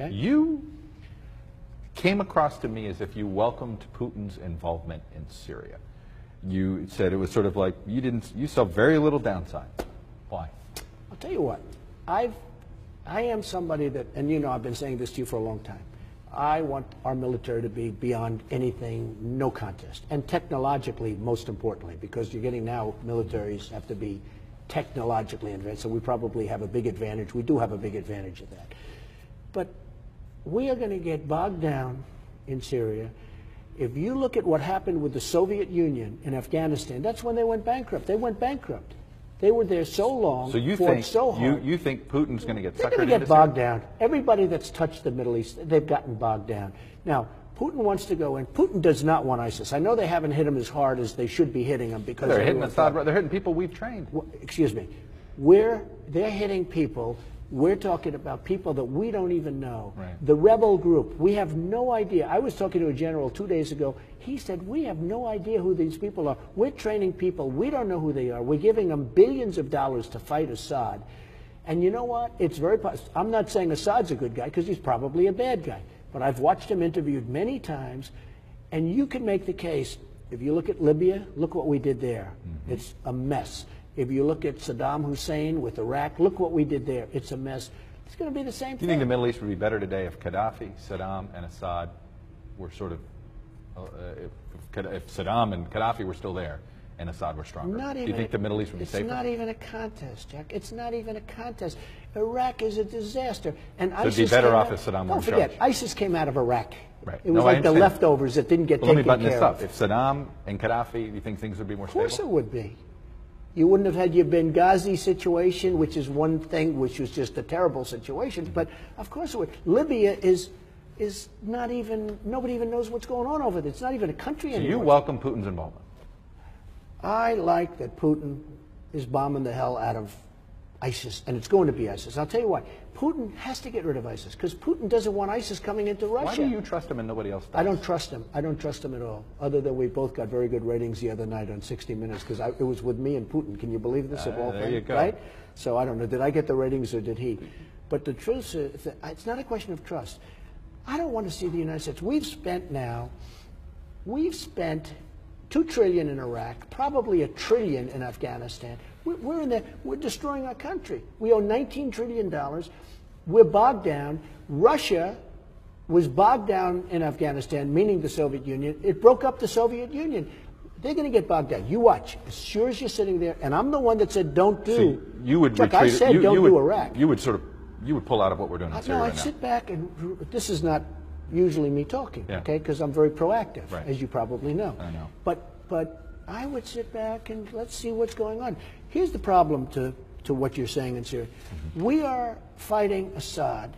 Okay? You came across to me as if you welcomed Putin's involvement in Syria. You said it was sort of like you didn't. You saw very little downside. Why? I'll tell you what. I've, I am somebody that, and you know, I've been saying this to you for a long time. I want our military to be beyond anything, no contest, and technologically, most importantly, because you're getting now militaries have to be technologically advanced. So we probably have a big advantage. We do have a big advantage of that. But we are going to get bogged down in Syria. If you look at what happened with the Soviet Union in Afghanistan, that's when they went bankrupt. They went bankrupt. They were there so long, So you fought think so you, hard. you think Putin's going to get They're going to get bogged Syria? down. Everybody that's touched the Middle East, they've gotten bogged down. Now, Putin wants to go in. Putin does not want ISIS. I know they haven't hit him as hard as they should be hitting him because They're hitting Assad. They're hitting people we've trained. w- excuse me, we're, they're hitting people, we're talking about people that we don't even know. Right. The rebel group, we have no idea. I was talking to a general two days ago. He said, We have no idea who these people are. We're training people, we don't know who they are. We're giving them billions of dollars to fight Assad. And you know what? It's very possible. I'm not saying Assad's a good guy because he's probably a bad guy. But I've watched him interviewed many times, and you can make the case. If you look at Libya, look what we did there. Mm-hmm. It's a mess. If you look at Saddam Hussein with Iraq, look what we did there. It's a mess. It's going to be the same thing. Do you thing. think the Middle East would be better today if Gaddafi, Saddam, and Assad were sort of, uh, if, if, Saddam and Gaddafi were still there and Assad were stronger? Not even Do you think a- the Middle East would be it's safer? not even a contest, Jack. It's not even a contest. Iraq is a disaster. And ISIS. it'd be better off out- if Saddam were Don't forget, charge. ISIS came out of Iraq. Right. It was No, like the leftovers that didn't get Well, let me taken button care this of. up. If Saddam and Gaddafi, do you think things would be more Of course stable? it would be. You wouldn't have had your Benghazi situation, which is one thing, which was just a terrible situation. But of course it would. Libya is is not even nobody even knows what's going on over there. It's not even a country So anymore. you welcome Putin's involvement. I like that Putin is bombing the hell out of ISIS, and it's going to be ISIS. I'll tell you why. Putin has to get rid of ISIS because Putin doesn't want ISIS coming into Russia. Why do you trust him and nobody else does? I don't trust him. I don't trust him at all. Other than we both got very good ratings the other night on 60 Minutes because it was with me and Putin. Can you believe this? of Uh, all there things, you go. Right? So I don't know. Did I get the ratings or did he? But the truth is, it's not a question of trust. I don't want to see the United States. We've spent now, we've spent two trillion in Iraq, probably a trillion in Afghanistan. We're, we're in there. We're destroying our country. We owe 19 trillion dollars. We're bogged down. Russia was bogged down in Afghanistan, meaning the Soviet Union. It broke up the Soviet Union. They're going to get bogged down. You watch. As sure as you're sitting there, and I'm the one that said don't do. So you would Chuck, retreat. I said you, don't you would, do Iraq. You would sort of, you would pull out of what we're doing no, I'd now. sit back and this is not usually me talking, Yeah. okay? Because I'm very proactive, Right. as you probably know. I know. But but I would sit back and let's see what's going on. Here's the problem to to what you're saying in Syria. Mm-hmm. We are fighting Assad,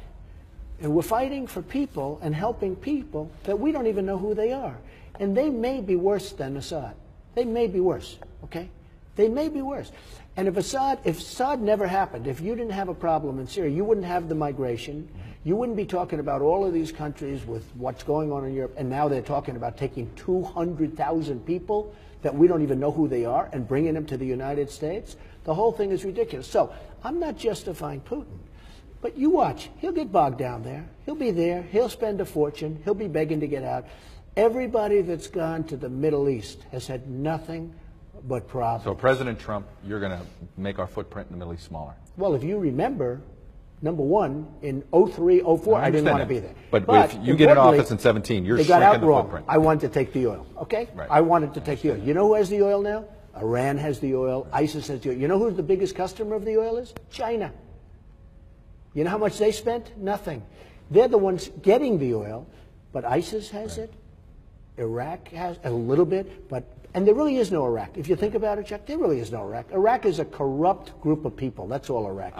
and we're fighting for people and helping people that we don't even know who they are, and they may be worse than Assad. They may be worse, okay? They may be worse. And if Assad, if Assad never happened, if you didn't have a problem in Syria, you wouldn't have the migration. You wouldn't be talking about all of these countries with what's going on in Europe. And now they're talking about taking 200,000 people that we don't even know who they are and bringing them to the United States. The whole thing is ridiculous. So I'm not justifying Putin. But you watch, he'll get bogged down there. He'll be there. He'll spend a fortune. He'll be begging to get out. Everybody that's gone to the Middle East has had nothing but problems. So President Trump, you're going to make our footprint in the Middle East smaller. Well, if you remember, number one, in 03, 04, I, didn't want to be there. But if you get in office in 17, you're they got out the wrong. footprint. I wanted to take the oil, okay? Right. I wanted to take the oil. You know who has the oil now? Iran has the oil. ISIS has the oil. You know who the biggest customer of the oil is? China. You know how much they spent? Nothing. They're the ones getting the oil, but ISIS has it. Iraq has a little bit, but and there really is no Iraq. If you think about it, Chuck, there really is no Iraq. Iraq is a corrupt group of people. That's all Iraq.